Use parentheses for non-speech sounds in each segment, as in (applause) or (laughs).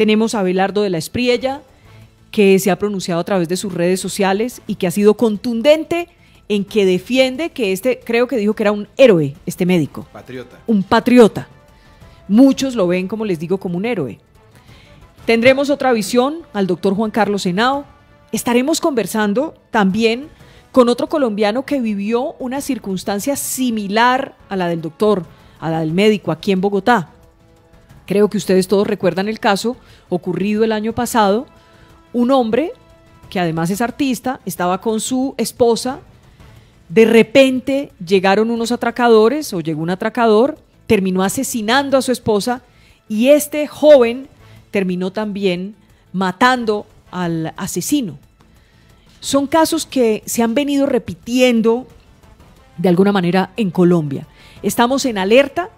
Tenemos a Belardo de la Espriella, que se ha pronunciado a través de sus redes sociales y que ha sido contundente en que defiende que este, creo que dijo que era un héroe, este médico. Patriota. Un patriota. Muchos lo ven, como les digo, como un héroe. Tendremos otra visión al doctor Juan Carlos Henao. Estaremos conversando también con otro colombiano que vivió una circunstancia similar a la del doctor, a la del médico aquí en Bogotá. Creo que ustedes todos recuerdan el caso ocurrido el año pasado. Un hombre, que además es artista, estaba con su esposa. De repente llegaron unos atracadores o llegó un atracador, terminó asesinando a su esposa y este joven terminó también matando al asesino. Son casos que se han venido repitiendo de alguna manera en Colombia. Estamos en alerta,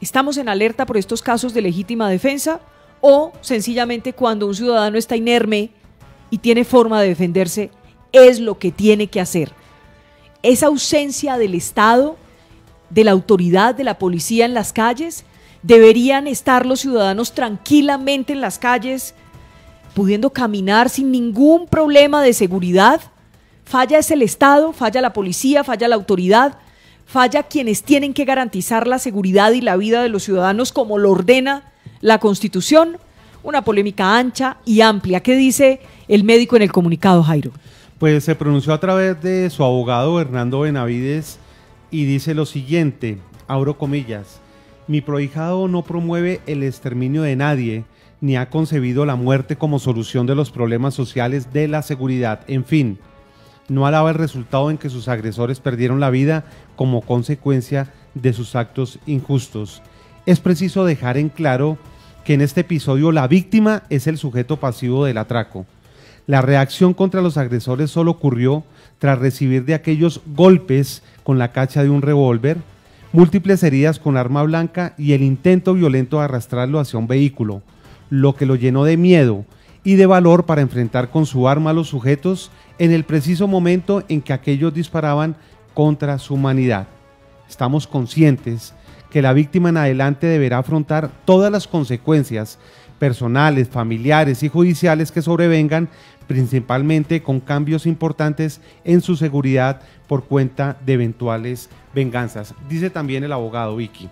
estamos en alerta por estos casos de legítima defensa o sencillamente cuando un ciudadano está inerme y tiene forma de defenderse, es lo que tiene que hacer. Esa ausencia del Estado, de la autoridad, de la policía en las calles, deberían estar los ciudadanos tranquilamente en las calles pudiendo caminar sin ningún problema de seguridad. Falla es el Estado, falla la policía, falla la autoridad, falla quienes tienen que garantizar la seguridad y la vida de los ciudadanos como lo ordena la Constitución. Una polémica ancha y amplia. ¿Qué dice el médico en el comunicado, Jairo? Pues se pronunció a través de su abogado Hernando Benavides y dice lo siguiente, abro comillas, mi prohijado no promueve el exterminio de nadie, ni ha concebido la muerte como solución de los problemas sociales de la seguridad. En fin, no alaba el resultado en que sus agresores perdieron la vida como consecuencia de sus actos injustos. Es preciso dejar en claro que en este episodio la víctima es el sujeto pasivo del atraco. La reacción contra los agresores solo ocurrió tras recibir de aquellos golpes con la cacha de un revólver, múltiples heridas con arma blanca y el intento violento de arrastrarlo hacia un vehículo lo que lo llenó de miedo y de valor para enfrentar con su arma a los sujetos en el preciso momento en que aquellos disparaban contra su humanidad. Estamos conscientes que la víctima en adelante deberá afrontar todas las consecuencias personales, familiares y judiciales que sobrevengan, principalmente con cambios importantes en su seguridad por cuenta de eventuales venganzas. Dice también el abogado Vicky.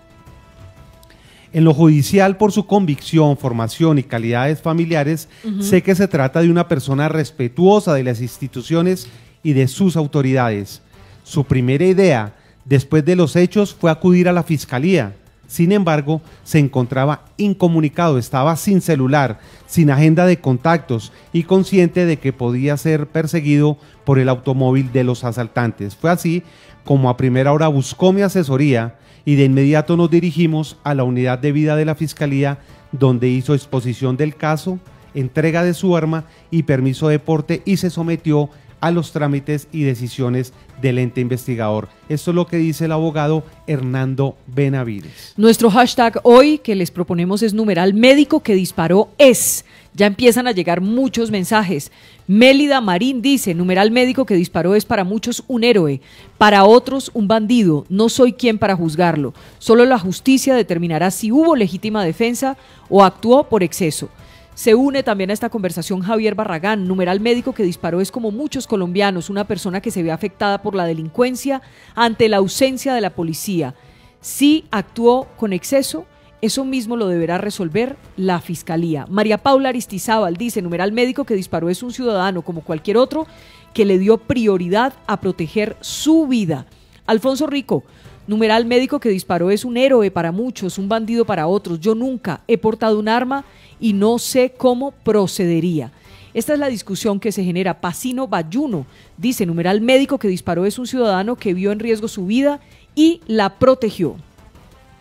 En lo judicial, por su convicción, formación y calidades familiares, sé que se trata de una persona respetuosa de las instituciones y de sus autoridades. Su primera idea, después de los hechos, fue acudir a la fiscalía. Sin embargo, se encontraba incomunicado, estaba sin celular, sin agenda de contactos y consciente de que podía ser perseguido por el automóvil de los asaltantes. Fue así como a primera hora buscó mi asesoría y de inmediato nos dirigimos a la unidad de vida de la Fiscalía donde hizo exposición del caso, entrega de su arma y permiso de porte y se sometió a los trámites y decisiones del ente investigador. Esto es lo que dice el abogado Hernando Benavides. Nuestro hashtag hoy que les proponemos es numeral médico que disparó es. Ya empiezan a llegar muchos mensajes. Mélida Marín dice, numeral médico que disparó es para muchos un héroe, para otros un bandido. No soy quien para juzgarlo. Solo la justicia determinará si hubo legítima defensa o actuó por exceso. Se une también a esta conversación Javier Barragán, numeral médico que disparó es como muchos colombianos, una persona que se ve afectada por la delincuencia ante la ausencia de la policía. Si actuó con exceso, eso mismo lo deberá resolver la Fiscalía. María Paula Aristizábal dice, numeral médico que disparó es un ciudadano como cualquier otro que le dio prioridad a proteger su vida. Alfonso Rico, numeral médico que disparó es un héroe para muchos, un bandido para otros. Yo nunca he portado un arma y no sé cómo procedería. Esta es la discusión que se genera. Pacino Bayuno dice, numeral médico que disparó es un ciudadano que vio en riesgo su vida y la protegió.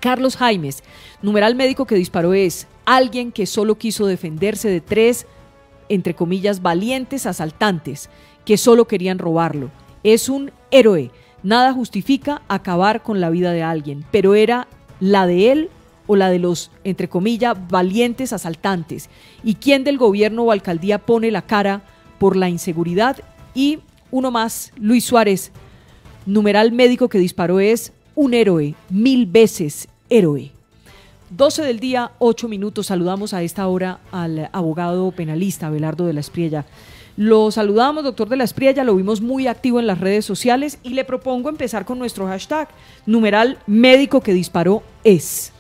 Carlos Jaimes, numeral médico que disparó es alguien que solo quiso defenderse de tres, entre comillas, valientes asaltantes que solo querían robarlo. Es un héroe. Nada justifica acabar con la vida de alguien, pero era la de él o la de los, entre comillas, valientes asaltantes. ¿Y quién del gobierno o alcaldía pone la cara por la inseguridad? Y uno más, Luis Suárez, numeral médico que disparó es un héroe, mil veces héroe. 12 del día, 8 minutos. Saludamos a esta hora al abogado penalista Belardo de la Espriella. Lo saludamos, doctor de la Espriella, lo vimos muy activo en las redes sociales y le propongo empezar con nuestro hashtag, numeral médico que disparó es.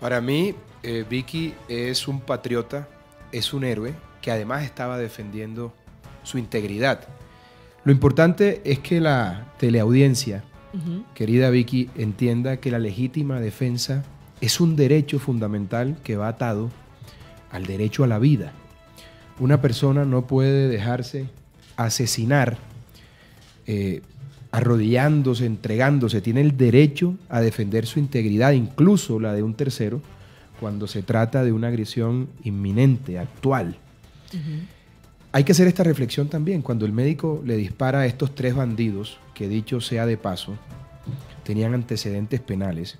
Para mí, eh, Vicky es un patriota, es un héroe que además estaba defendiendo su integridad. Lo importante es que la teleaudiencia, querida Vicky, entienda que la legítima defensa es un derecho fundamental que va atado al derecho a la vida. Una persona no puede dejarse asesinar eh, arrodillándose, entregándose. Tiene el derecho a defender su integridad, incluso la de un tercero, cuando se trata de una agresión inminente, actual. Hay que hacer esta reflexión también. Cuando el médico le dispara a estos tres bandidos, que dicho sea de paso, tenían antecedentes penales,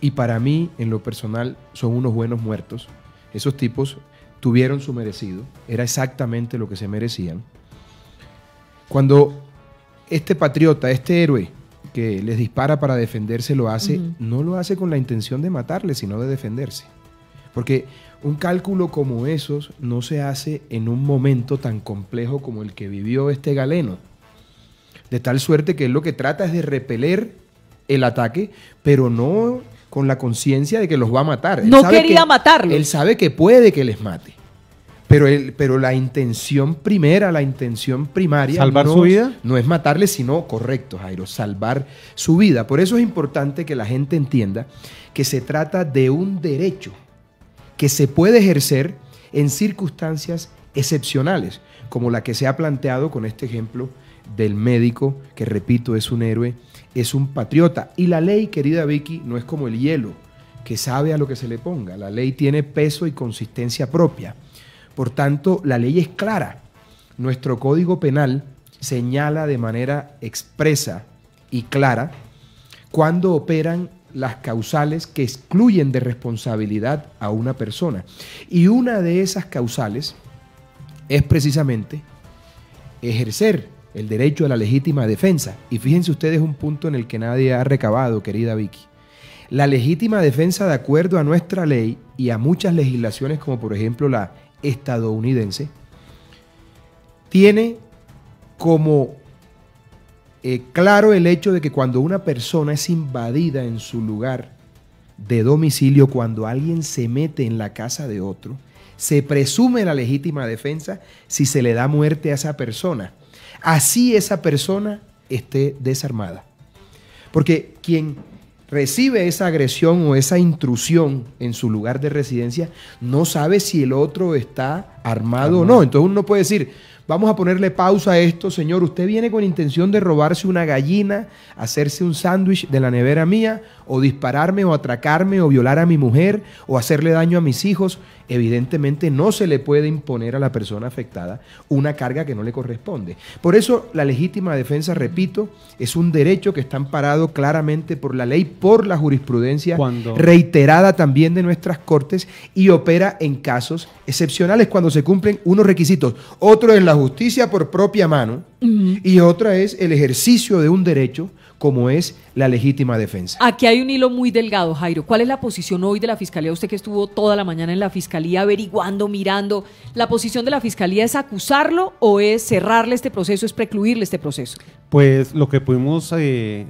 y para mí, en lo personal, son unos buenos muertos. Esos tipos tuvieron su merecido, era exactamente lo que se merecían. Cuando este patriota, este héroe que les dispara para defenderse lo hace, no lo hace con la intención de matarle, sino de defenderse. Porque un cálculo como esos no se hace en un momento tan complejo como el que vivió este galeno. De tal suerte que él lo que trata es de repeler el ataque, pero no con la conciencia de que los va a matar. no quería matarlos. Él sabe que puede que les mate. Pero, él, pero la intención primera, la intención primaria. ¿Salvar su vida? No es matarles, sino, correcto, Jairo, salvar su vida. Por eso es importante que la gente entienda que se trata de un derecho que se puede ejercer en circunstancias excepcionales, como la que se ha planteado con este ejemplo del médico, que repito, es un héroe es un patriota. Y la ley, querida Vicky, no es como el hielo, que sabe a lo que se le ponga. La ley tiene peso y consistencia propia. Por tanto, la ley es clara. Nuestro código penal señala de manera expresa y clara cuando operan las causales que excluyen de responsabilidad a una persona. Y una de esas causales es precisamente ejercer el derecho a la legítima defensa. Y fíjense ustedes un punto en el que nadie ha recabado, querida Vicky. La legítima defensa de acuerdo a nuestra ley y a muchas legislaciones como por ejemplo la estadounidense, tiene como eh, claro el hecho de que cuando una persona es invadida en su lugar de domicilio, cuando alguien se mete en la casa de otro, se presume la legítima defensa si se le da muerte a esa persona así esa persona esté desarmada. Porque quien recibe esa agresión o esa intrusión en su lugar de residencia no sabe si el otro está armado o no. Entonces uno puede decir, Vamos a ponerle pausa a esto, señor. Usted viene con intención de robarse una gallina, hacerse un sándwich de la nevera mía, o dispararme, o atracarme, o violar a mi mujer, o hacerle daño a mis hijos. Evidentemente no se le puede imponer a la persona afectada una carga que no le corresponde. Por eso la legítima defensa, repito, es un derecho que está amparado claramente por la ley, por la jurisprudencia reiterada también de nuestras cortes y opera en casos excepcionales cuando se cumplen unos requisitos. Otro es la justicia por propia mano y otra es el ejercicio de un derecho como es la legítima defensa. Aquí hay un hilo muy delgado, Jairo. ¿Cuál es la posición hoy de la Fiscalía? Usted que estuvo toda la mañana en la Fiscalía averiguando, mirando, ¿la posición de la Fiscalía es acusarlo o es cerrarle este proceso, es precluirle este proceso? Pues lo que pudimos eh,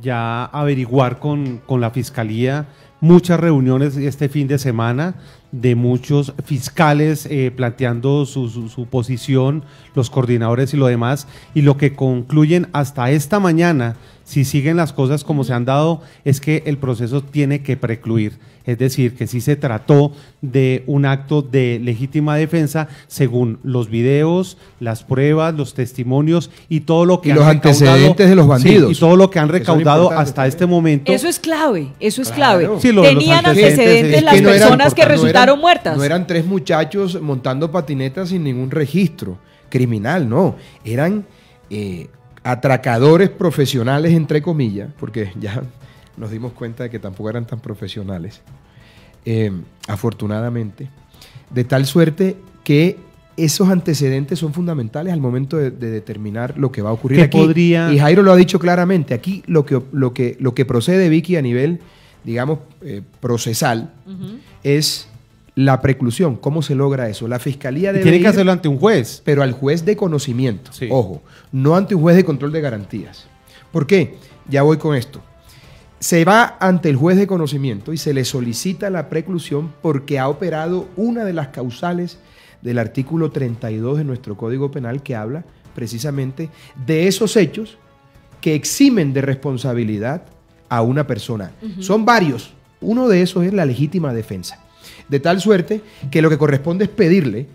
ya averiguar con, con la Fiscalía, muchas reuniones este fin de semana, de muchos fiscales eh, planteando su, su, posición, los coordinadores y lo demás, y lo que concluyen hasta esta mañana, si siguen las cosas como se han dado, es que el proceso tiene que precluir. Es decir, que sí se trató de un acto de legítima defensa según los videos, las pruebas, los testimonios y todo lo que y los antecedentes de los bandidos y todo lo que han recaudado hasta este momento. Eso es clave, eso es clave. Tenían antecedentes, las personas que resultaron muertas. No eran tres muchachos montando patinetas sin ningún registro criminal, no. Eran eh, atracadores profesionales, entre comillas, porque ya nos dimos cuenta de que tampoco eran tan profesionales, eh, afortunadamente, de tal suerte que esos antecedentes son fundamentales al momento de, determinar lo que va a ocurrir aquí. Podría... Y Jairo lo ha dicho claramente, aquí lo que, lo, que, lo que procede, Vicky, a nivel digamos, eh, procesal, es la preclusión. ¿Cómo se logra eso? La fiscalía debe tiene que ir, hacerlo ante un juez. pero al juez de conocimiento. Sí. Ojo, no ante un juez de control de garantías. ¿Por qué? Ya voy con esto. Se va ante el juez de conocimiento y se le solicita la preclusión porque ha operado una de las causales del artículo 32 de nuestro Código Penal que habla precisamente de esos hechos que eximen de responsabilidad a una persona. Son varios. Uno de esos es la legítima defensa. De tal suerte que lo que corresponde es pedirle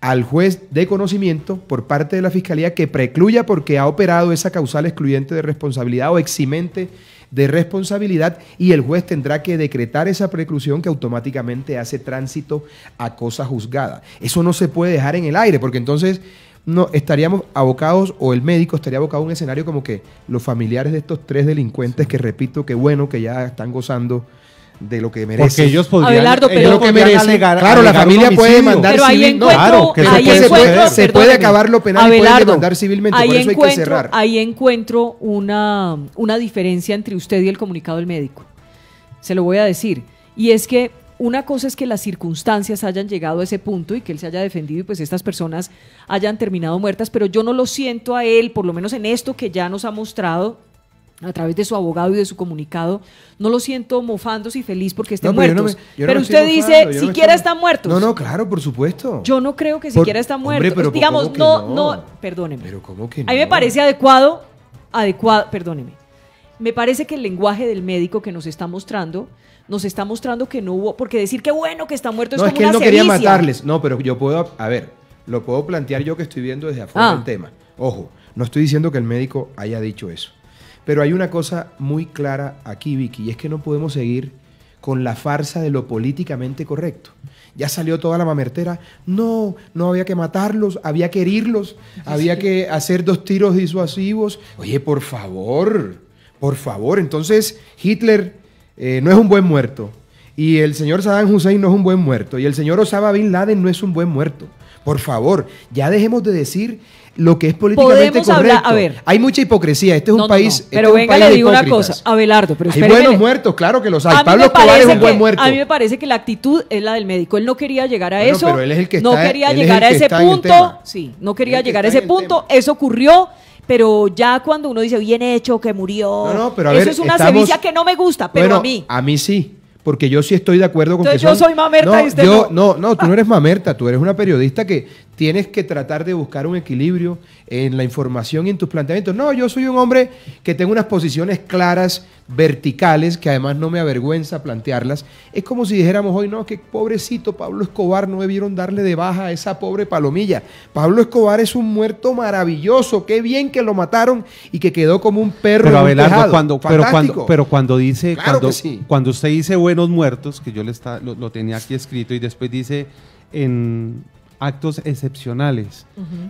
al juez de conocimiento por parte de la Fiscalía que precluya porque ha operado esa causal excluyente de responsabilidad o eximente de responsabilidad y el juez tendrá que decretar esa preclusión que automáticamente hace tránsito a cosa juzgada. Eso no se puede dejar en el aire porque entonces no estaríamos abocados o el médico estaría abocado a un escenario como que los familiares de estos tres delincuentes que repito que bueno que ya están gozando de lo que merecen. Porque ellos podrían, Abelardo, pero- ellos lo que merecen. alegar- claro, la alegar familia puede demandar Pero ahí no, claro, que ahí puede se puede, encuentro, se puede acabar lo penal y puede Abelardo, demandar civilmente, ahí por eso hay que encuentro, cerrar. Ahí encuentro una, una diferencia entre usted y el comunicado del médico. Se lo voy a decir. Y es que una cosa es que las circunstancias hayan llegado a ese punto y que él se haya defendido y pues estas personas hayan terminado muertas, pero yo no lo siento a él, por lo menos en esto que ya nos ha mostrado a través de su abogado y de su comunicado, no lo siento mofándose y feliz porque estén No, pero no muertos. me- no pero usted dice, mofando, no siquiera están muertos. No, no, claro, por supuesto. Yo no creo que Por- siquiera están Hombre, muertos. pero Digamos, ¿cómo que no, no, no? perdóneme. Pero ¿cómo que A mí me no? parece adecuado, adecuado, perdóneme. Me parece que el lenguaje del médico que nos está mostrando, nos está mostrando que no hubo, porque decir que bueno que está muerto No, es es como que él una no quería matarles. No, pero yo puedo, a ver, lo puedo plantear yo que estoy viendo desde afuera Ah. del tema. Ojo, no estoy diciendo que el médico haya dicho eso. Pero hay una cosa muy clara aquí, Vicky, y es que no podemos seguir con la farsa de lo políticamente correcto. Ya salió toda la mamertera. No, no había que matarlos, había que herirlos, había que hacer dos tiros disuasivos. Oye, por favor, por favor. Entonces, Hitler eh, no es un buen muerto. Y el señor Saddam Hussein no es un buen muerto. Y el señor Osama Bin Laden no es un buen muerto. Por favor, ya dejemos de decir lo que es políticamente Podemos correcto. hablar- a ver. Hay mucha hipocresía. Este es No, un no, país. no. este Pero es un venga, le digo una cosa, Abelardo, pero Hay buenos muertos, claro que los hay. Pablo Escobar es un buen muerto. A mí me parece que la actitud es la del médico. Él no quería llegar a Bueno, eso. pero él es el que no está- quería él es llegar a ese punto. Sí, no quería llegar a ese punto. Eso ocurrió. Pero ya cuando uno dice bien hecho, que murió. No, no, pero a eso ver, es una estamos- sevicia que no me gusta, pero Bueno, a mí. A mí sí. Porque yo sí estoy de acuerdo con Entonces que yo son- soy mamerta no, y usted yo, no. No, tú no eres mamerta, tú eres una periodista que tienes que tratar de buscar un equilibrio en la información y en tus planteamientos. No, yo soy un hombre que tengo unas posiciones claras, verticales, que además no me avergüenza plantearlas. Es como si dijéramos hoy, no, que pobrecito Pablo Escobar, no debieron darle de baja a esa pobre palomilla. Pablo Escobar es un muerto maravilloso, qué bien que lo mataron y que quedó como un perro. Pero Abelardo, cuando, pero cuando, pero cuando dice, Claro cuando, que sí. cuando usted dice buenos muertos, que yo le está, lo, lo tenía aquí escrito, y después dice en actos excepcionales,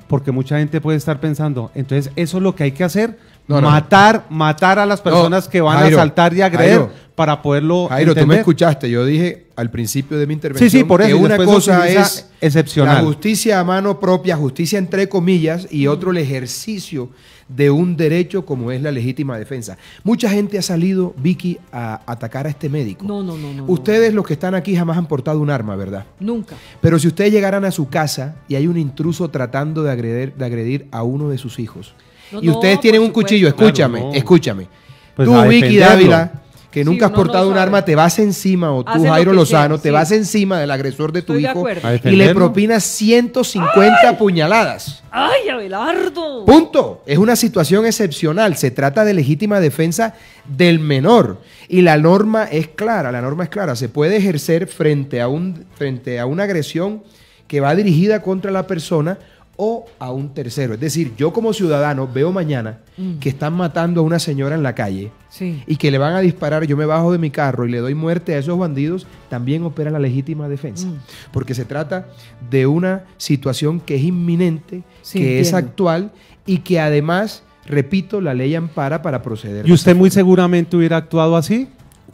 porque mucha gente puede estar pensando, entonces eso es lo que hay que hacer, No, no, matar, matar a las personas que van Jairo, a saltar y agredir Jairo. para poderlo Jairo, tú me entender. escuchaste. Yo dije al principio de mi intervención Sí, sí, por eso, que y una cosa es excepcional. la justicia a mano propia, justicia entre comillas, y otro el ejercicio de un derecho como es la legítima defensa. Mucha gente ha salido, Vicky, a atacar a este médico. No, no, no, no. Ustedes, los que están aquí, jamás han portado un arma, ¿verdad? Nunca. Pero si ustedes llegaran a su casa y hay un intruso tratando de agredir, de agredir a uno de sus hijos, No, y ustedes tienen un cuchillo, Claro, escúchame, no. escúchame. Pues Tú, Vicky. Dávila, que Sí, nunca has portado un arma, te vas encima, o tú, Hace Jairo Lozano, sea, te sí. vas encima del agresor de tu Estoy hijo y le propinas 150 puñaladas. ¡Ay, Abelardo! Punto. Es una situación excepcional. Se trata de legítima defensa del menor. Y la norma es clara, la norma es clara. Se puede ejercer frente a, un, frente a una agresión que va dirigida contra la persona o a un tercero. Es decir, yo como ciudadano veo mañana Mm. que están matando a una señora en la calle Sí. y que le van a disparar, yo me bajo de mi carro y le doy muerte a esos bandidos, también opera la legítima defensa. Mm. Porque se trata de una situación que es inminente, Sí, que es actual y que además, repito, la ley ampara para proceder. ¿Y usted muy seguramente hubiera actuado así?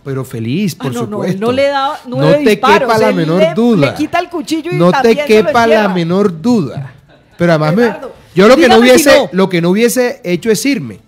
Pero feliz, Ah, por no, no, supuesto. él no le da No te disparos, quepa la menor le- duda. Le quita el cuchillo y no te quepa la menor duda. Pero además, me- yo lo que, no si hubiese, no. lo que no hubiese hecho es irme.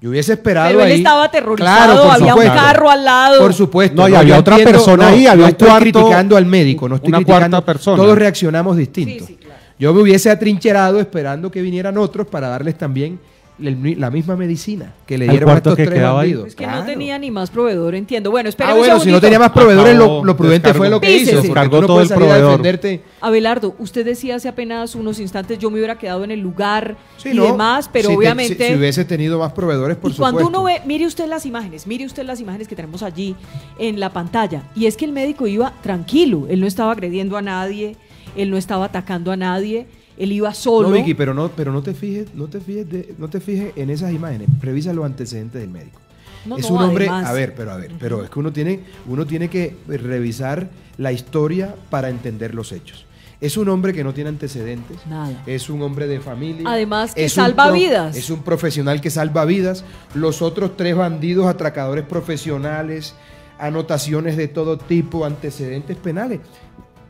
Yo hubiese esperado Pero él ahí. estaba aterrorizado, Claro, había supuesto. un carro al lado. Por supuesto. No, y había otra persona ahí, había no un estoy cuarto, criticando al médico, no estoy una criticando. cuarta persona. Todos reaccionamos distinto. Sí, sí, claro. Yo me hubiese atrincherado esperando que vinieran otros para darles también el- la misma medicina que le dieron a estos que tres bandidos. Es que Claro. no tenía ni más proveedor, entiendo. Bueno, Ah, espérame bueno, un si no tenía más proveedores, lo, prudente fue lo que descargó. hizo. Tú no todo el a proveedor. defenderte. Abelardo, usted decía hace apenas unos instantes yo me hubiera quedado en el lugar Sí, y no, demás, pero si te- obviamente... si, si hubiese tenido más proveedores, por y cuando uno ve, mire usted las imágenes, mire usted las imágenes que tenemos allí en la pantalla. Y es que el médico iba tranquilo, él no estaba agrediendo a nadie, él no estaba atacando a nadie, él iba solo. No, Vicky, pero no, pero no te fijes, no te fijes, de- no te fijes en esas imágenes. Revisa los antecedentes del médico. No, es no, un hombre, además. a ver, pero a ver, pero es que uno tiene, uno tiene que revisar la historia para entender los hechos. Es un hombre que no tiene antecedentes. Nada. Es un hombre de familia. Además que es salva pro- vidas. Es un profesional que salva vidas. Los otros tres bandidos, atracadores profesionales, anotaciones de todo tipo, antecedentes penales.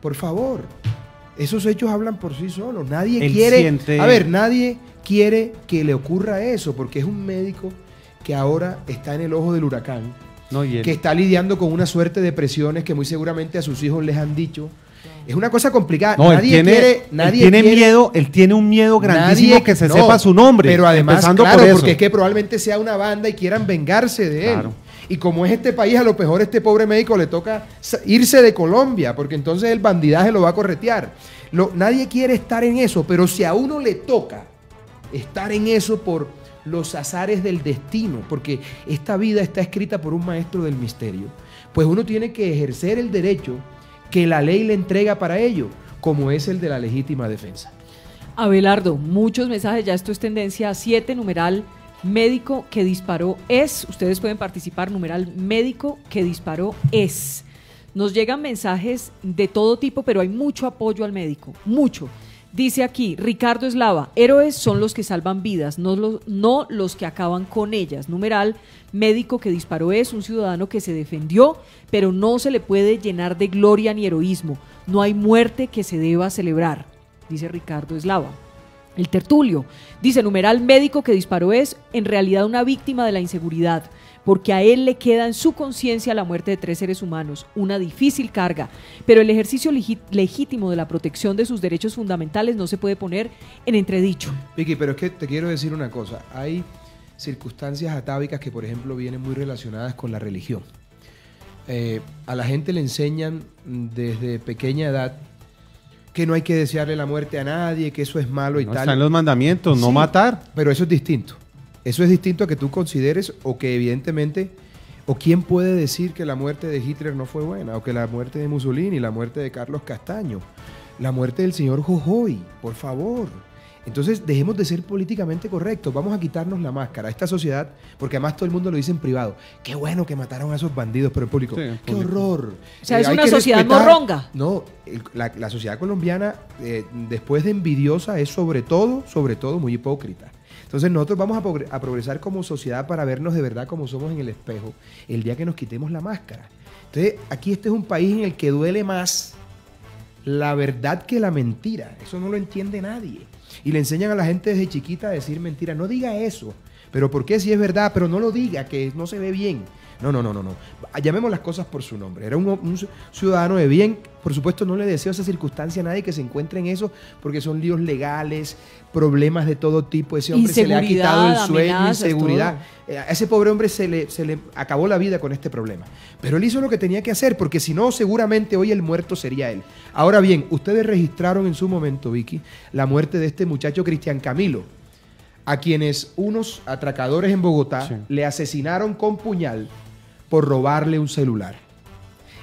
Por favor, esos hechos hablan por sí solos. Nadie Él quiere. siente- A ver, nadie quiere que le ocurra eso, porque es un médico que ahora está en el ojo del huracán, No, que está lidiando con una suerte de presiones que muy seguramente a sus hijos les han dicho. Es una cosa complicada. no, nadie tiene, quiere, él nadie tiene quiere- miedo, él tiene un miedo grandísimo Nadie- que se no, sepa su nombre. Pero además, claro, por porque es que probablemente sea una banda y quieran vengarse de él. Claro. Y como es este país, a lo mejor este pobre médico le toca irse de Colombia, porque entonces el bandidaje lo va a corretear. Nadie quiere estar en eso, pero si a uno le toca estar en eso por los azares del destino, porque esta vida está escrita por un maestro del misterio, pues uno tiene que ejercer el derecho que la ley le entrega para ello, como es el de la legítima defensa. Abelardo, muchos mensajes, ya esto es tendencia 7, numeral médico que disparó es, ustedes pueden participar, numeral médico que disparó es. Nos llegan mensajes de todo tipo, pero hay mucho apoyo al médico, mucho. Dice aquí, Ricardo Eslava, héroes son los que salvan vidas, no los, no los que acaban con ellas. Numeral, médico que disparó es un ciudadano que se defendió, pero no se le puede llenar de gloria ni heroísmo. No hay muerte que se deba celebrar, dice Ricardo Eslava. El tertulio dice, numeral médico que disparó es en realidad una víctima de la inseguridad, porque a él le queda en su conciencia la muerte de tres seres humanos, una difícil carga, pero el ejercicio legítimo de la protección de sus derechos fundamentales no se puede poner en entredicho. Vicky, pero es que te quiero decir una cosa. Hay circunstancias atávicas que, por ejemplo, vienen muy relacionadas con la religión. Eh, a la gente le enseñan desde pequeña edad que no hay que desearle la muerte a nadie, que eso es malo y No tal. está en los mandamientos, no Sí, matar. Pero eso es distinto. Eso es distinto a que tú consideres o que evidentemente, o quién puede decir que la muerte de Hitler no fue buena, o que la muerte de Mussolini, la muerte de Carlos Castaño, la muerte del señor Jojoy, por favor. Entonces dejemos de ser políticamente correctos, vamos a quitarnos la máscara a esta sociedad, porque además todo el mundo lo dice en privado. Qué bueno que mataron a esos bandidos, pero en público. Sí, en Qué público. horror. O sea, es hay una sociedad respetar- morronga. no, el- la, la sociedad colombiana, eh, después de envidiosa, es sobre todo, sobre todo muy hipócrita. Entonces nosotros vamos a progresar como sociedad para vernos de verdad como somos en el espejo el día que nos quitemos la máscara. Entonces aquí este es un país en el que duele más la verdad que la mentira. Eso no lo entiende nadie. Y le enseñan a la gente desde chiquita a decir mentira. No diga eso. Pero ¿por qué si es verdad? Pero no lo diga, que no se ve bien. No, no, no, no, no. Llamemos las cosas por su nombre. Era un, un ciudadano de bien. Por supuesto, no le deseo esa circunstancia a nadie que se encuentre en eso, porque son líos legales, problemas de todo tipo. Ese hombre se le ha quitado el sueño, amenazas, inseguridad. Eh, A ese pobre hombre se le, se le acabó la vida con este problema. Pero él hizo lo que tenía que hacer, porque si no, seguramente hoy el muerto sería él. Ahora bien, ustedes registraron en su momento, Vicky, la muerte de este muchacho Cristian Camilo, a quienes unos atracadores en Bogotá Sí. le asesinaron con puñal por robarle un celular.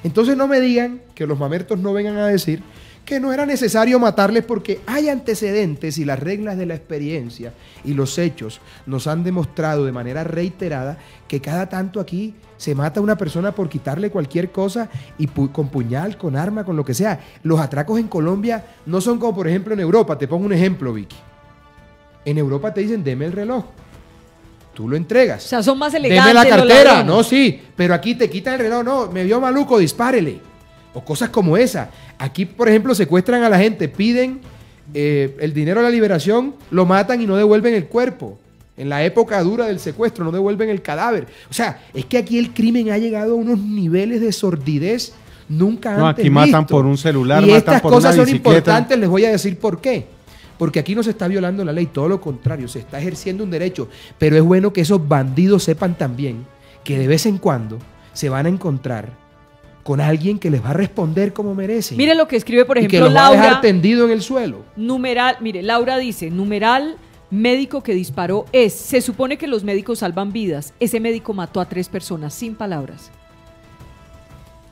Entonces no me digan que los mamertos no vengan a decir que no era necesario matarles porque hay antecedentes y las reglas de la experiencia y los hechos nos han demostrado de manera reiterada que cada tanto aquí se mata a una persona por quitarle cualquier cosa y con puñal, con arma, con lo que sea. Los atracos en Colombia no son como por ejemplo en Europa. Te pongo un ejemplo, Vicky. En Europa te dicen, deme el reloj. Tú lo entregas. O sea, son más elegantes. Deme la cartera, no, sí, pero aquí te quitan el reloj, no, me vio maluco, dispárele. O cosas como esa. Aquí, por ejemplo, secuestran a la gente, piden eh, el dinero de la liberación, lo matan y no devuelven el cuerpo. En la época dura del secuestro, no devuelven el cadáver. O sea, es que aquí el crimen ha llegado a unos niveles de sordidez nunca No, antes aquí matan por un celular, y matan estas por cosas una son importantes, les voy a decir por qué. Porque aquí no se está violando la ley, todo lo contrario, se está ejerciendo un derecho. Pero es bueno que esos bandidos sepan también que de vez en cuando se van a encontrar con alguien que les va a responder como merecen. Mire lo que escribe, por y que ejemplo, los va a dejar Laura. tendido en el suelo. Numeral, mire, Laura dice, numeral médico que disparó es, se supone que los médicos salvan vidas. Ese médico mató a tres personas, sin palabras.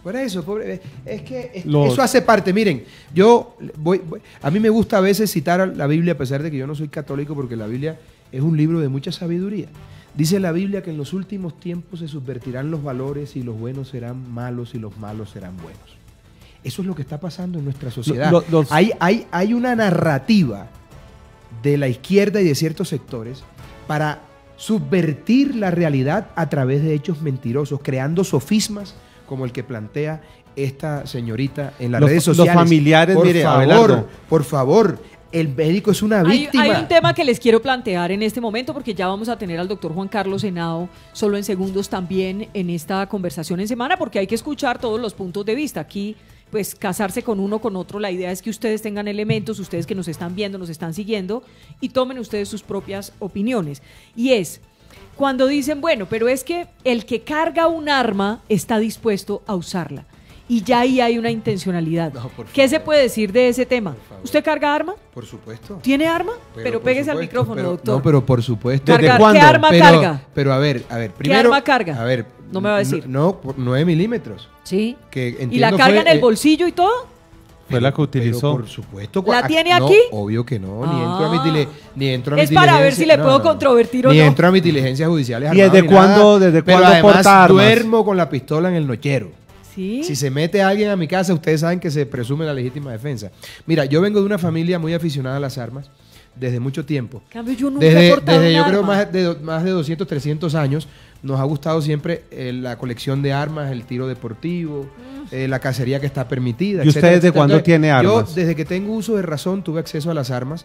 Por eso, pobre, es que es- Los- eso hace parte. Miren, yo voy, voy- a mí me gusta a veces citar la Biblia, a pesar de que yo no soy católico, porque la Biblia es un libro de mucha sabiduría. Dice la Biblia que en los últimos tiempos se subvertirán los valores y los buenos serán malos y los malos serán buenos. Eso es lo que está pasando en nuestra sociedad. los- hay, hay, hay una narrativa de la izquierda y de ciertos sectores para subvertir la realidad a través de hechos mentirosos, creando sofismas como el que plantea esta señorita en las Los- redes los sociales. familiares, por mire, favor, Abelardo. por favor, el médico es una Hay, víctima. hay un tema que les quiero plantear en este momento porque ya vamos a tener al doctor Juan Carlos Henao solo en segundos también en esta conversación en semana porque hay que escuchar todos los puntos de vista. Aquí, pues casarse con uno con otro, la idea es que ustedes tengan elementos, ustedes que nos están viendo, nos están siguiendo y tomen ustedes sus propias opiniones. Y es, cuando dicen, bueno, pero es que el que carga un arma está dispuesto a usarla. Y ya ahí hay una intencionalidad. No, ¿Qué se puede decir de ese tema? ¿Usted carga arma? Por supuesto. ¿Tiene arma? Pero Pero, por péguese al micrófono, pero- doctor. No, pero por supuesto. ¿Desde? ¿Qué arma pero, carga? Pero a ver, a ver, primero. arma carga? A ver. No me va a decir. No, por 9 milímetros. Sí. Que ¿Y la carga fue, en el eh, bolsillo y todo? Fue la que Pero utilizó. por supuesto. ¿La tiene no, aquí? obvio que no. Ni Ah. entro a mi, dile- ni entro a mi Es para ver diligencia- si le no, puedo no, no. controvertir o Ni no. entro a mis diligencias judiciales. ¿Y armado desde ni cuándo- desde cuándo además porta armas? duermo con la pistola en el nochero. Sí. Si se mete alguien a mi casa, ustedes saben que se presume la legítima defensa. Mira, yo vengo de una familia muy aficionada a las armas desde mucho tiempo. En cambio, yo nunca he Desde, portado desde yo creo arma. más de, más de 200, 300 años, nos ha gustado siempre eh, la colección de armas, el tiro deportivo, eh, la cacería que está permitida. ¿Y usted etcétera, desde etcétera. cuándo tiene armas? Yo, desde que tengo uso de razón, tuve acceso a las armas.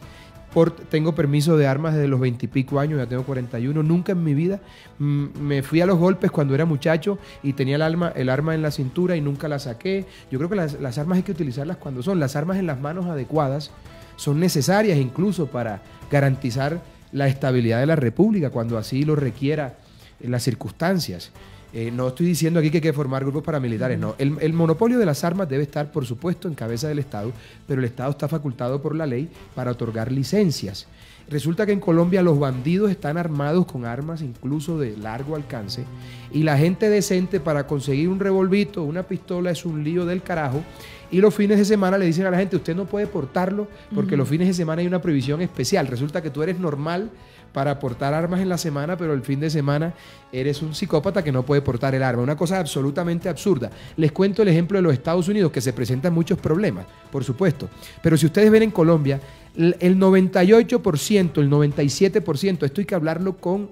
Por, tengo permiso de armas desde los 20 y pico años, ya tengo 41. Nunca en mi vida mm, me fui a los golpes cuando era muchacho y tenía el, alma, el arma en la cintura y nunca la saqué. Yo creo que las, las armas hay que utilizarlas cuando son. Las armas en las manos adecuadas son necesarias incluso para garantizar la estabilidad de la República cuando así lo requiera las circunstancias. Eh, no estoy diciendo aquí que hay que formar grupos paramilitares, no. El, el monopolio de las armas debe estar, por supuesto, en cabeza del Estado, pero el Estado está facultado por la ley para otorgar licencias. Resulta que en Colombia los bandidos están armados con armas incluso de largo alcance y la gente decente para conseguir un revolvito, una pistola es un lío del carajo y los fines de semana le dicen a la gente usted no puede portarlo porque los fines de semana hay una prohibición especial. Resulta que tú eres normal para portar armas en la semana, pero el fin de semana eres un psicópata que no puede portar el arma. Una cosa absolutamente absurda. Les cuento el ejemplo de los Estados Unidos, que se presentan muchos problemas, por supuesto. Pero si ustedes ven en Colombia, el 98%, el 97%, esto hay que hablarlo con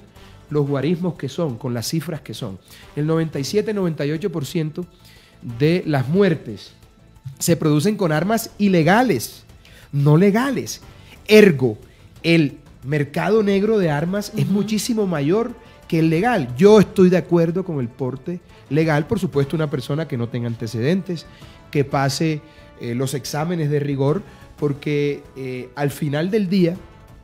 los guarismos que son, con las cifras que son. El 97-98% de las muertes se producen con armas ilegales, no legales. Ergo, el mercado negro de armas es muchísimo mayor que el legal. Yo estoy de acuerdo con el porte legal, por supuesto, una persona que no tenga antecedentes, que pase eh, los exámenes de rigor, porque eh, al final del día,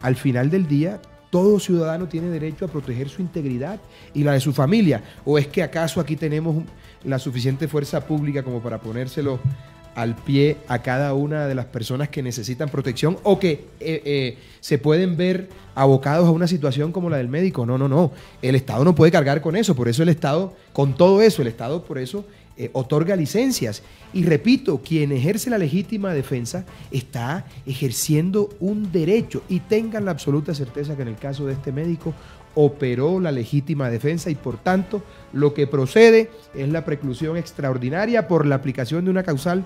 al final del día, todo ciudadano tiene derecho a proteger su integridad y la de su familia. ¿O es que acaso aquí tenemos la suficiente fuerza pública como para ponérselo al pie a cada una de las personas que necesitan protección o que eh, eh, se pueden ver abocados a una situación como la del médico. No, no, no. El Estado no puede cargar con eso. Por eso el Estado, con todo eso, el Estado por eso eh, otorga licencias. Y repito, quien ejerce la legítima defensa está ejerciendo un derecho y tengan la absoluta certeza que en el caso de este médico operó la legítima defensa y por tanto lo que procede es la preclusión extraordinaria por la aplicación de una causal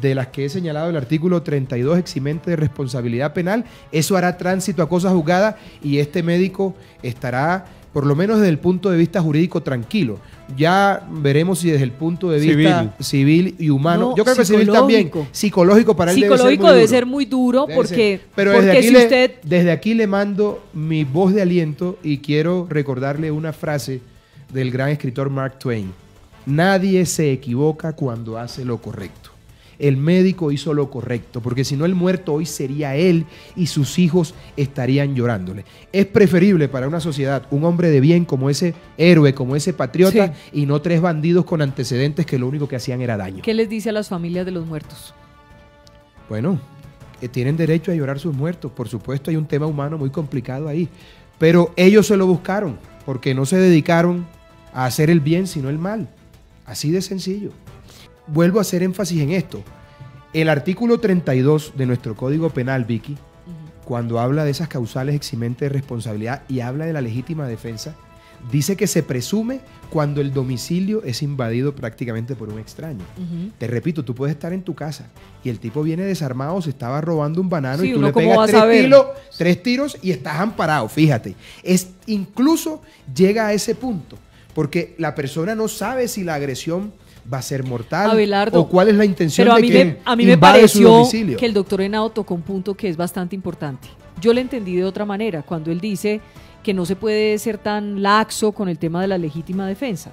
de las que he señalado el artículo 32 eximente de responsabilidad penal. Eso hará tránsito a cosa juzgada y este médico estará por lo menos desde el punto de vista jurídico, tranquilo. Ya veremos si desde el punto de vista civil, y humano. No, yo creo que civil también. psicológico. Psicológico para él Psicológico debe ser debe muy ser duro. muy duro Debe porque. Pero porque desde aquí, si le, usted desde aquí le mando mi voz de aliento y quiero recordarle una frase del gran escritor Mark Twain. Nadie se equivoca cuando hace lo correcto. El médico hizo lo correcto, porque si no el muerto hoy sería él y sus hijos estarían llorándole. Es preferible para una sociedad un hombre de bien como ese héroe, como ese patriota, y no tres bandidos con antecedentes que lo único que hacían era daño. ¿qué les dice a las familias de los muertos? Bueno, eh, tienen derecho a llorar sus muertos. Por supuesto, hay un tema humano muy complicado ahí. Pero ellos se lo buscaron porque no se dedicaron a hacer el bien, sino el mal. Así de sencillo. Vuelvo a hacer énfasis en esto. El artículo 32 de nuestro Código Penal, Vicky, cuando habla de esas causales eximentes de responsabilidad y habla de la legítima defensa, dice que se presume cuando el domicilio es invadido prácticamente por un extraño. Te repito, tú puedes estar en tu casa y el tipo viene desarmado, se estaba robando un banano Sí, y tú le pegas tres, tiros, tres tiros y estás amparado, fíjate. Es, incluso llega a ese punto, porque la persona no sabe si la agresión va a ser mortal Abelardo, o cuál es la intención Pero a de mí, que me, a mí me pareció que el doctor Henao tocó un punto que es bastante importante. Yo le entendí de otra manera, cuando él dice que no se puede ser tan laxo con el tema de la legítima defensa.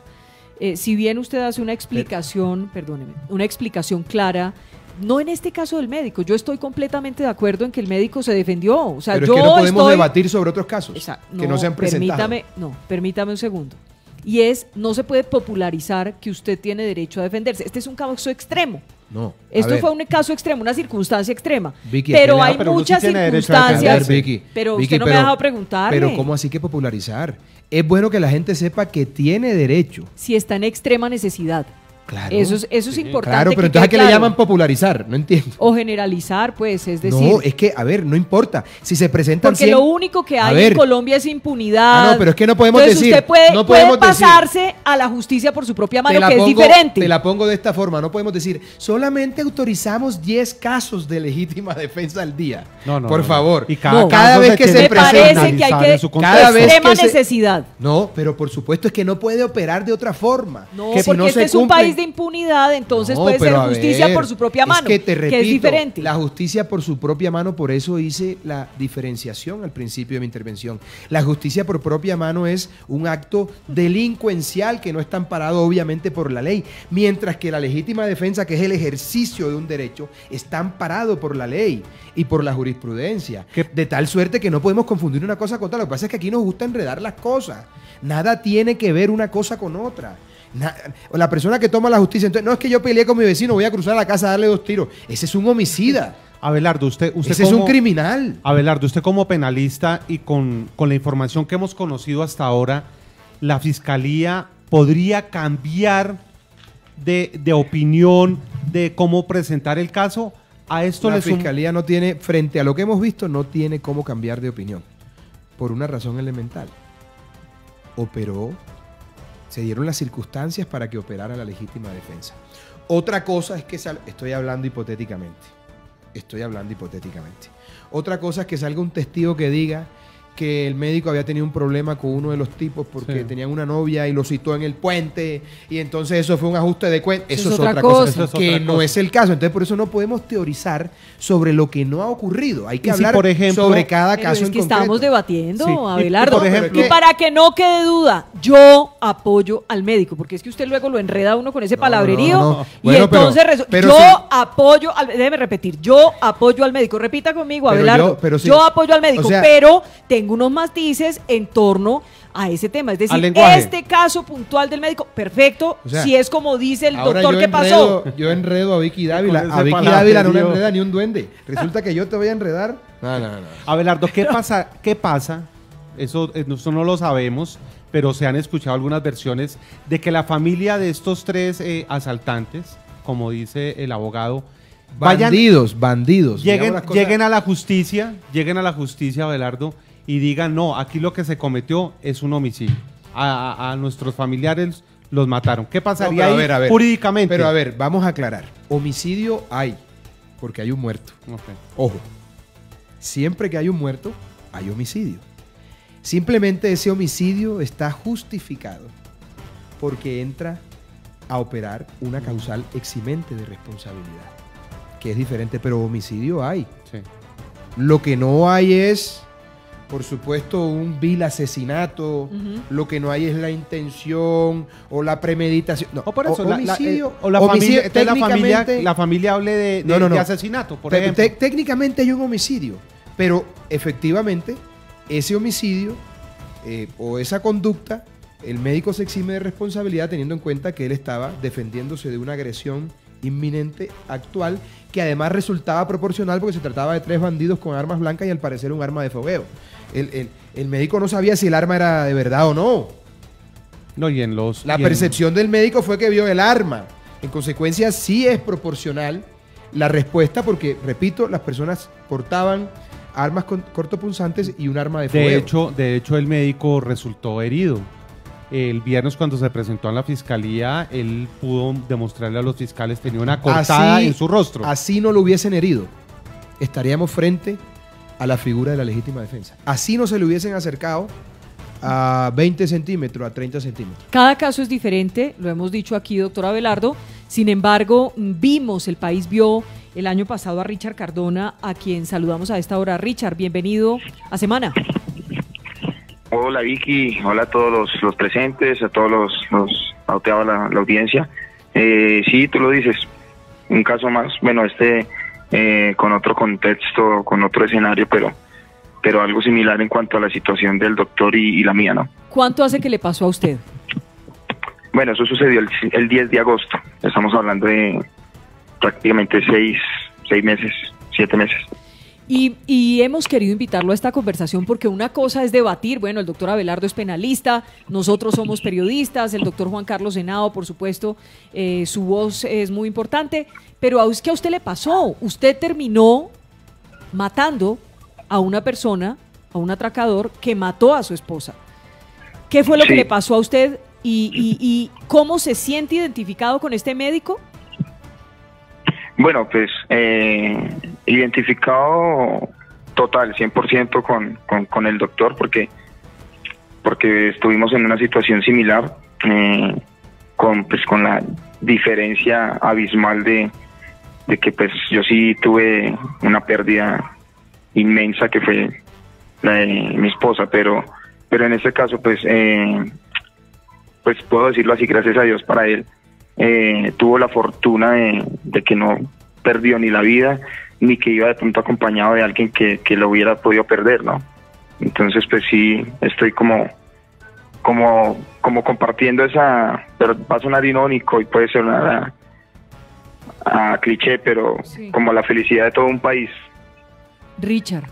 Eh, si bien usted hace una explicación, perdóneme, una explicación clara, no en este caso del médico, yo estoy completamente de acuerdo en que el médico se defendió. O sea, Pero es que no podemos estoy- debatir sobre otros casos Esa- que no se han presentado. Permítame, no, permítame un segundo. Y es, no se puede popularizar que usted tiene derecho a defenderse. Este es un caso extremo. No. Esto ver. fue un caso extremo, una circunstancia extrema. Vicky, pero hay pero uno sí muchas circunstancias. Vicky, pero Vicky, usted no me ha dejado preguntarle. Pero ¿cómo así que popularizar? Es bueno que la gente sepa que tiene derecho. Si está en extrema necesidad. Claro. Eso es, eso es importante. Claro, pero que entonces ¿a qué le llaman popularizar? No entiendo. O generalizar, pues, es decir. no, es que, a ver, no importa. Si se presentan porque 100 lo único que hay ver. en Colombia es impunidad. Ah, no, pero es que no podemos Entonces decir- usted puede, no puede decir- pasarse a la justicia por su propia mano, que pongo, es diferente. Te la pongo de esta forma. No podemos decir, solamente autorizamos 10 casos de legítima (laughs) defensa al día. No, no, Por no, favor. Y cada cada vez se que tiene se Me parece presenta. que hay que Cada vez extrema que se- necesidad. No, pero por supuesto es que no puede operar de otra forma. No, que si porque no este se es un país de impunidad, entonces No, puede ser justicia ver, por su propia mano, Es que te repito, es diferente. la justicia por su propia mano, por eso hice la diferenciación al principio de mi intervención. La justicia por propia mano es un acto delincuencial que no está amparado obviamente por la ley, mientras que la legítima defensa, que es el ejercicio de un derecho, está amparado por la ley y por la jurisprudencia. ¿Qué? De tal suerte que no podemos confundir una cosa con otra. Lo que pasa es que aquí nos gusta enredar las cosas. Nada tiene que ver una cosa con otra. La persona que toma la justicia, entonces, no es que yo peleé con mi vecino, voy a cruzar la casa a darle dos tiros. Ese es un homicida. Abelardo, usted, usted Ese es un criminal. Abelardo, usted como penalista y con, con la información que hemos conocido hasta ahora, ¿la fiscalía podría cambiar de, de opinión de cómo presentar el caso? A esto La fiscalía no tiene, frente a lo que hemos visto, no tiene cómo cambiar de opinión. Por una razón elemental. Operó, se dieron las circunstancias para que operara la legítima defensa. Otra cosa es que sal- estoy hablando hipotéticamente. Estoy hablando hipotéticamente. Otra cosa es que salga un testigo que diga que el médico había tenido un problema con uno de los tipos porque Sí. tenían una novia y lo citó en el puente y entonces eso fue un ajuste de cuenta. Eso, es otra, cosa. cosa, Eso es que otra no cosa. es el caso. Entonces por eso no podemos teorizar sobre lo que no ha ocurrido. Hay que Y si, hablar por ejemplo- sobre cada Pero caso es en que concreto. estamos debatiendo, Sí, y- Abelardo. y por ejemplo- y para que no quede duda, yo apoyo al médico, porque es que usted luego lo enreda uno con ese No, palabrerío no, no. y Bueno, entonces pero yo si- apoyo al déjeme repetir, yo apoyo al médico. Repita conmigo, Pero Abelardo. yo- pero si- yo apoyo al médico, o sea- pero tengo unos matices en torno a ese tema, es decir, este caso puntual del médico, perfecto, O sea, si es como dice el doctor que pasó. Yo enredo a Vicky Dávila. A Vicky. Dávila no le enreda ni un duende. Resulta que yo te voy a enredar. No, no, no. Abelardo, ¿qué (laughs) pasa? ¿Qué pasa? Eso eh, nosotros no lo sabemos, pero se han escuchado algunas versiones de que la familia de estos tres eh, asaltantes, como dice el abogado, vayan, Bandidos, bandidos. lleguen, lleguen a la justicia, lleguen a la justicia, Abelardo, y digan, no, aquí lo que se cometió es un homicidio. A, a- a nuestros familiares los mataron. ¿Qué pasaría a ahí ver, a ver. jurídicamente? Pero a ver, vamos a aclarar. Homicidio hay, porque hay un muerto. Ojo, siempre que hay un muerto, hay homicidio. Simplemente ese homicidio está justificado porque entra a operar una causal eximente de responsabilidad, que es diferente, pero homicidio hay. Sí. Lo que no hay es, por supuesto, un vil asesinato, lo que no hay es la intención o la premeditación. No, O por eso, o- la- la- homicidio, eh, o la, homicidio familia, la familia, la familia hable de, de- No, no, no. de asesinato, por ejemplo. técnicamente hay un homicidio, pero efectivamente ese homicidio eh, o esa conducta, el médico se exime de responsabilidad teniendo en cuenta que él estaba defendiéndose de una agresión inminente actual que además resultaba proporcional porque se trataba de tres bandidos con armas blancas y al parecer un arma de fogueo. El, el- el médico no sabía si el arma era de verdad o no. no, y en los... La en- percepción del médico fue que vio el arma. En consecuencia, sí es proporcional la respuesta porque, repito, las personas portaban armas con- cortopunzantes y un arma de fuego. De hecho, de hecho, el médico resultó herido. El viernes cuando se presentó en la fiscalía, él pudo demostrarle a los fiscales tenía una cortada Así- en su rostro. Así no lo hubiesen herido. Estaríamos frente a la figura de la legítima defensa. Así no se le hubiesen acercado a 20 centímetros, a 30 centímetros. Cada caso es diferente, lo hemos dicho aquí, doctor Abelardo. Sin embargo, vimos, el país vio el año pasado a Richard Cardona, a quien saludamos a esta hora. Richard, bienvenido a Semana. Hola Vicky, hola a todos los, los presentes, a todos los, los a la, la audiencia. Eh, sí, tú lo dices, un caso más, bueno, este eh, con otro contexto, con otro escenario, pero pero algo similar en cuanto a la situación del doctor y, y la mía, ¿no? ¿Cuánto hace que le pasó a usted? Bueno, eso sucedió el, el 10 de agosto, estamos hablando de prácticamente seis, seis meses, siete meses. Y, y hemos querido invitarlo a esta conversación porque una cosa es debatir, bueno, el doctor Abelardo es penalista, nosotros somos periodistas, el doctor Juan Carlos Senado, por supuesto, eh, su voz es muy importante, pero a ¿qué a usted le pasó? Usted terminó matando a una persona, a un atracador que mató a su esposa. ¿Qué fue lo que le pasó a usted y, y- y cómo se siente identificado con este médico? Bueno, pues eh, identificado total, 100% con, con, con el doctor, porque, porque estuvimos en una situación similar, eh, con, pues, con la diferencia abismal de, de que pues yo sí tuve una pérdida inmensa que fue la de mi esposa, pero, pero en este caso pues, eh, pues puedo decirlo así, gracias a Dios para él, eh, tuvo la fortuna de, de que no perdió ni la vida, ni que iba de pronto acompañado de alguien que, que lo hubiera podido perder, ¿no? Entonces, pues sí, estoy como, como, como compartiendo esa, pero va a sonar irónico y puede sonar a, a cliché, pero Sí. como la felicidad de todo un país. Richard,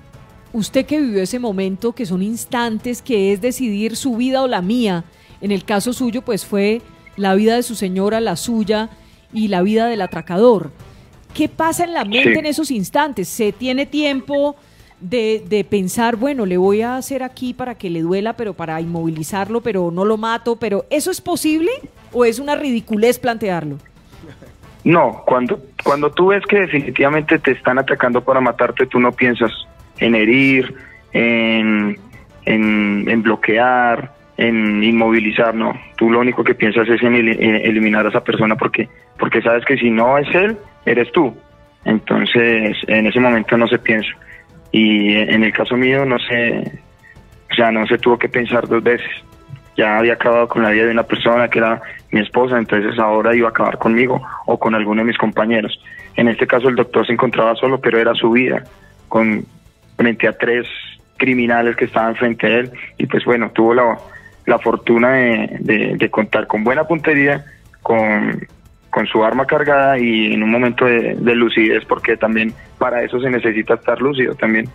usted que vivió ese momento, que son instantes, que es decidir su vida o la mía, en el caso suyo, pues fue la vida de su señora, la suya y la vida del atracador. ¿Qué pasa en la mente Sí. en esos instantes? ¿Se tiene tiempo de, de pensar, bueno, le voy a hacer aquí para que le duela, pero para inmovilizarlo, pero no lo mato, pero ¿eso es posible o es una ridiculez plantearlo? No, cuando, cuando tú ves que definitivamente te están atacando para matarte, tú no piensas en herir, en, en, en bloquear, en inmovilizar, no. Tú lo único que piensas es en, en eliminar a esa persona porque, porque sabes que si no es él, eres tú. Entonces, en ese momento no se piensa. Y en el caso mío, no se, o sea, no se tuvo que pensar dos veces. Ya había acabado con la vida de una persona que era mi esposa, entonces ahora iba a acabar conmigo o con alguno de mis compañeros. En este caso el doctor se encontraba solo, pero era su vida, con frente a tres criminales que estaban frente a él y pues bueno, tuvo la, la fortuna de, de- de contar con buena puntería, con, con su arma cargada y en un momento de, de lucidez, porque también para eso se necesita estar lúcido también.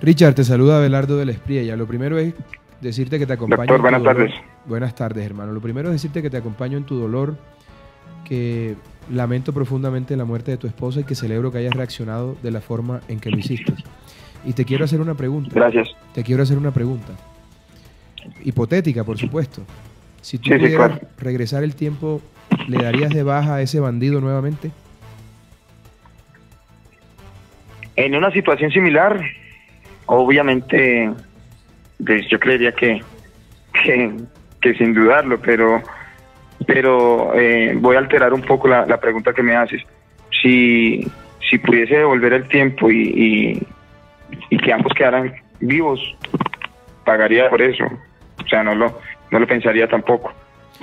Richard, te saluda Abelardo de la Espriella. Lo primero es decirte que te acompaño. Doctor, buenas tardes. Buenas tardes, hermano. Lo primero es decirte que te acompaño en tu dolor, que lamento profundamente la muerte de tu esposa y que celebro que hayas reaccionado de la forma en que lo hiciste. Y te quiero hacer una pregunta. Gracias. Te quiero hacer una pregunta. Hipotética, por supuesto. Si tú Sí, sí, pudieras claro. regresar el tiempo, ¿le darías de baja a ese bandido nuevamente? En una situación similar, obviamente pues yo creería que, que, que sin dudarlo, pero, pero eh, voy a alterar un poco la, la pregunta que me haces. Si, si pudiese devolver el tiempo y, y, y que ambos quedaran vivos, pagaría por eso. Sea, no lo, no lo pensaría tampoco.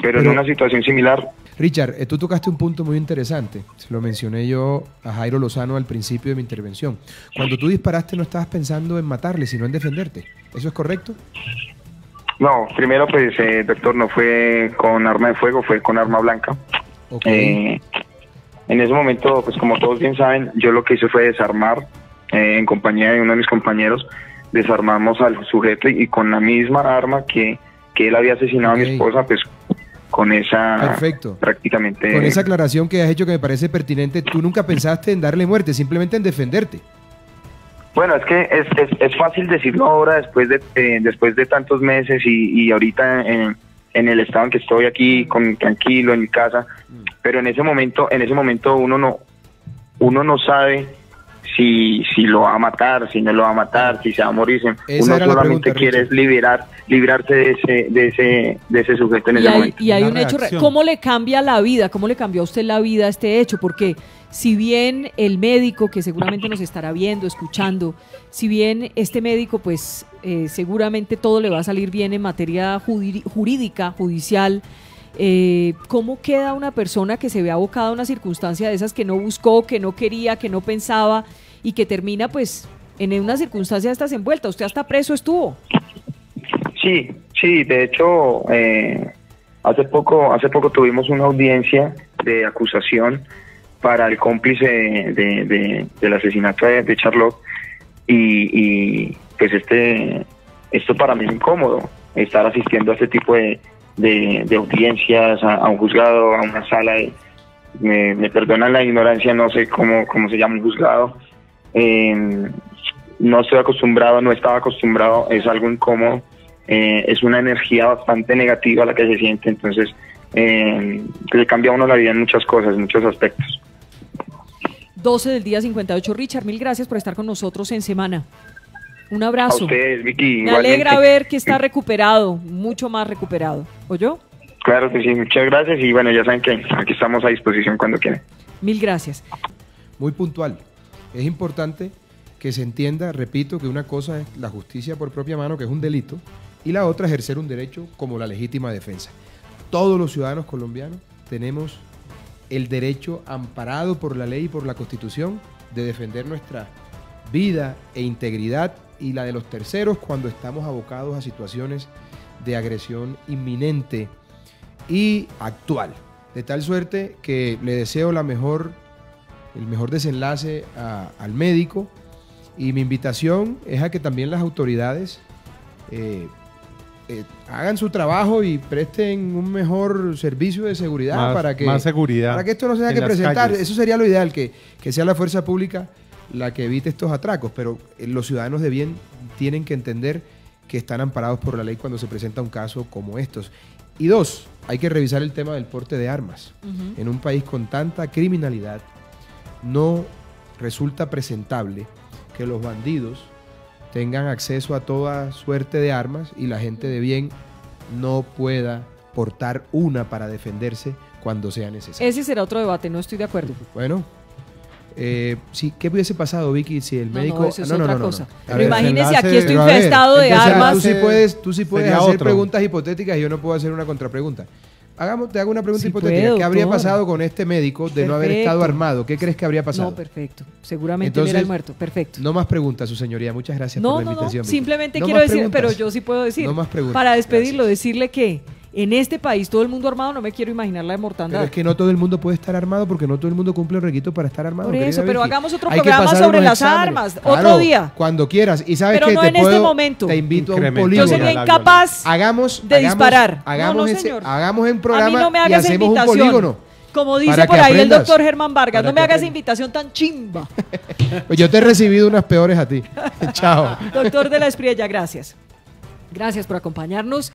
Pero, en una situación similar, Richard, eh, tú tocaste un punto muy interesante. Se lo mencioné yo a Jairo Lozano al principio de mi intervención. Cuando tú disparaste no estabas pensando en matarle, sino en defenderte. ¿Eso es correcto? no, primero pues, eh, doctor, no fue con arma de fuego, fue con arma blanca. Ok. Eh, en ese momento, pues como todos bien saben, yo lo que hice fue desarmar, eh, en compañía de uno de mis compañeros, desarmamos al sujeto y, y con la misma arma que, que él había asesinado a mi esposa, pues con esa Perfecto. prácticamente... Con esa aclaración que has hecho que me parece pertinente, tú nunca pensaste en darle muerte, simplemente en defenderte. Bueno, es que es, es, es fácil decirlo ahora después de eh, después de tantos meses y, y ahorita en, en el estado en que estoy aquí, con, tranquilo en mi casa, pero en ese momento en ese momento uno no uno no sabe si si lo va a matar, si no lo va a matar, si se va a morir. Esa uno solamente pregunta, quiere es liberar librarse de ese de ese de ese sujeto en Y ese hay, momento. y hay Una un hecho. ¿cómo le cambia la vida? ¿Cómo le cambió a usted la vida este hecho? Porque si bien el médico, que seguramente nos estará viendo, escuchando, si bien este médico, pues eh, seguramente todo le va a salir bien en materia jurídica, judicial, eh, ¿cómo queda una persona que se ve abocada a una circunstancia de esas que no buscó, que no quería, que no pensaba y que termina pues en una circunstancia de estas envuelta? Usted hasta preso estuvo. Sí, sí, de hecho, eh, hace poco, hace poco tuvimos una audiencia de acusación para el cómplice de, de- del asesinato de, de Charlotte y, y, pues este, esto para mí es incómodo, estar asistiendo a este tipo de, de- de audiencias, a, un juzgado, a una sala de, me, me perdonan la ignorancia, no sé cómo, cómo se llama un juzgado. Eh, no estoy acostumbrado, no estaba acostumbrado, es algo incómodo, eh, es una energía bastante negativa la que se siente, entonces eh, le cambia a uno la vida en muchas cosas, en muchos aspectos. 12 del día 58. Richard, mil gracias por estar con nosotros en semana. Un A abrazo. ustedes, Vicky. Me alegra ver que está recuperado, mucho más recuperado. ¿Oyó? Claro que sí, muchas gracias y bueno, ya saben que aquí estamos a disposición cuando quieran. Mil gracias. Muy puntual. Es importante que se entienda, repito, que una cosa es la justicia por propia mano, que es un delito, y la otra ejercer un derecho como la legítima defensa. Todos los ciudadanos colombianos tenemos el derecho amparado por la ley y por la constitución de defender nuestra vida e integridad y la de los terceros cuando estamos abocados a situaciones de agresión inminente y actual. De tal suerte que le deseo la mejor, el mejor desenlace a- al médico y mi invitación es a que también las autoridades eh, eh, hagan su trabajo y presten un mejor servicio de seguridad Más- para que más seguridad para que esto no se tenga en que presentar. calles. Eso sería lo ideal, que, que sea la fuerza pública la que evite estos atracos, pero eh, los ciudadanos de bien tienen que entender que están amparados por la ley cuando se presenta un caso como estos. Y dos, hay que revisar el tema del porte de armas. En un país con tanta criminalidad, no resulta presentable que los bandidos tengan acceso a toda suerte de armas y la gente de bien no pueda portar una para defenderse cuando sea necesario. Ese será otro debate, no estoy de acuerdo. Bueno, eh, sí, ¿qué hubiese pasado, Vicky, si el No, médico... no, eso es otra cosa. Pero ver, imagínese, aquí estoy infestado de entonces, armas. Tú sí puedes, tú sí puedes Sería hacer otro. preguntas hipotéticas y yo no puedo hacer una contrapregunta. Hagamos, te hago una pregunta hipotética. ¿Qué habría pasado con este médico de no haber estado armado? ¿Qué crees que habría pasado? No, perfecto. Seguramente Entonces, él era el muerto. Perfecto. No más preguntas, su señoría. Muchas gracias No, por la no, no. invitación. Vicky. Simplemente No quiero decir, preguntas. pero yo sí puedo decir. No más preguntas. Para despedirlo, Gracias. decirle que en este país todo el mundo armado, no me quiero imaginar la de Pero mortandad. es que no todo el mundo puede estar armado porque no todo el mundo cumple el requisito para estar armado. Por eso, pero hagamos otro Hay programa sobre las exámenes. armas, Claro, otro día. Cuando quieras. Y sabes Pero que no te en este momento. Te invito a un Incremento Yo polígono. sería incapaz Hagamos de hagamos- disparar. Hagamos, no, no, ese- señor. hagamos en a programa mí no me y hacemos un invitación. polígono. Como dice por ahí el doctor Germán Vargas, Para no me que haga esa aprendas. invitación tan chimba. Pues yo te he recibido unas peores a ti. (laughs) Chao. Doctor de la Espriella, gracias. Gracias por acompañarnos.